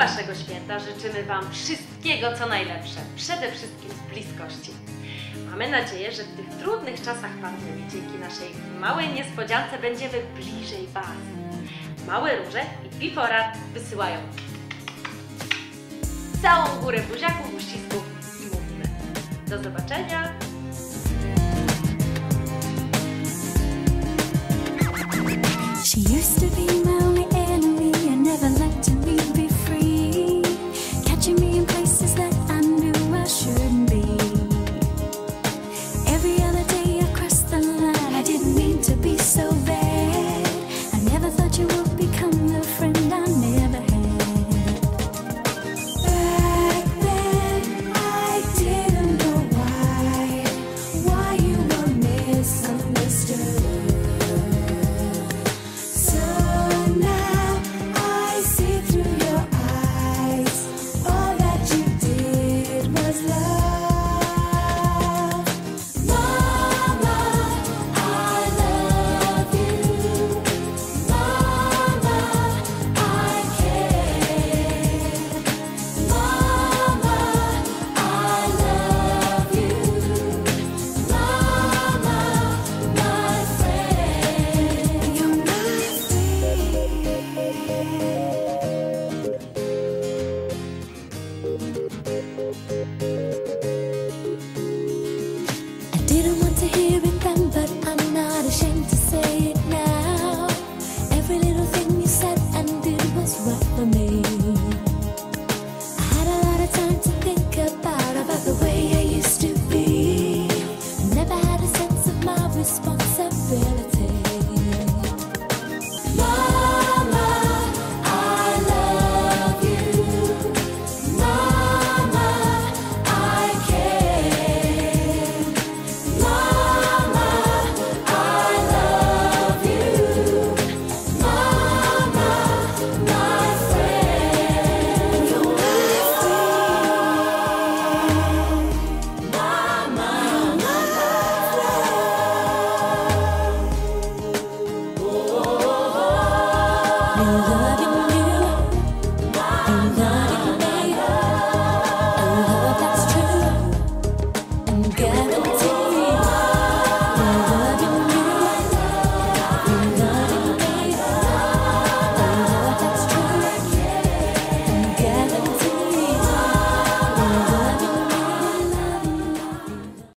Waszego święta życzymy Wam wszystkiego, co najlepsze. Przede wszystkim z bliskości. Mamy nadzieję, że w tych trudnych czasach pandemii dzięki naszej małej niespodziance będziemy bliżej Was. Małe róże i Biforat wysyłają całą górę buziaków, uścisków i mówimy do zobaczenia She used to love you.